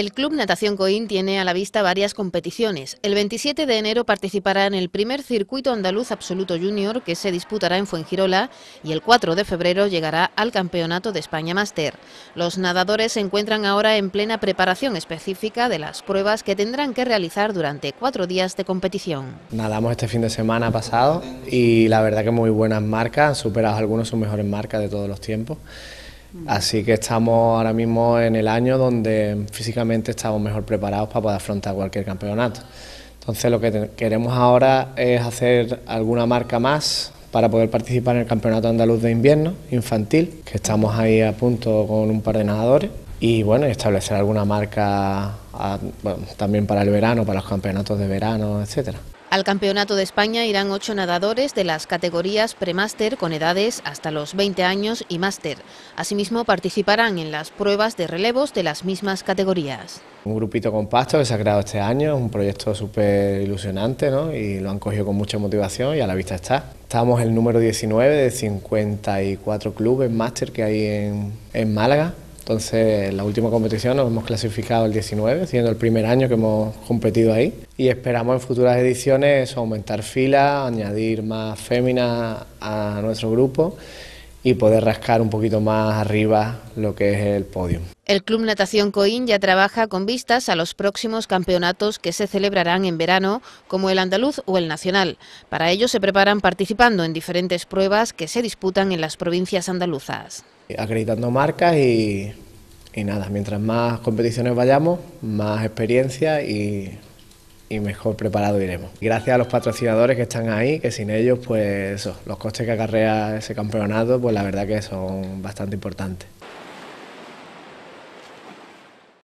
El Club Natación Coín tiene a la vista varias competiciones. El 27 de enero participará en el primer circuito andaluz absoluto junior que se disputará en Fuengirola y el 4 de febrero llegará al Campeonato de España Máster. Los nadadores se encuentran ahora en plena preparación específica de las pruebas que tendrán que realizar durante cuatro días de competición. Nadamos este fin de semana pasado y la verdad que muy buenas marcas, han superado algunos sus mejores marcas de todos los tiempos. Así que estamos ahora mismo en el año donde físicamente estamos mejor preparados para poder afrontar cualquier campeonato. Entonces lo que queremos ahora es hacer alguna marca más para poder participar en el Campeonato Andaluz de Invierno Infantil, que estamos ahí a punto con un par de nadadores, y bueno, establecer alguna marca también para el verano, para los campeonatos de verano, etcétera. Al Campeonato de España irán ocho nadadores de las categorías premáster con edades hasta los 20 años y máster. Asimismo, participarán en las pruebas de relevos de las mismas categorías. Un grupito compacto que se ha creado este año, un proyecto súper ilusionante ¿no? y lo han cogido con mucha motivación y a la vista está. Estamos el número 19 de 54 clubes máster que hay en, en Málaga entonces, en la última competición nos hemos clasificado el 19, siendo el primer año que hemos competido ahí. Y esperamos en futuras ediciones aumentar filas, añadir más féminas a nuestro grupo y poder rascar un poquito más arriba lo que es el podio. El Club Natación Coín ya trabaja con vistas a los próximos campeonatos que se celebrarán en verano, como el andaluz o el nacional. Para ello se preparan participando en diferentes pruebas que se disputan en las provincias andaluzas acreditando marcas y, nada, mientras más competiciones vayamos, más experiencia y, y, mejor preparado iremos. Gracias a los patrocinadores que están ahí, que sin ellos, pues los costes que acarrea ese campeonato, pues la verdad que son bastante importantes.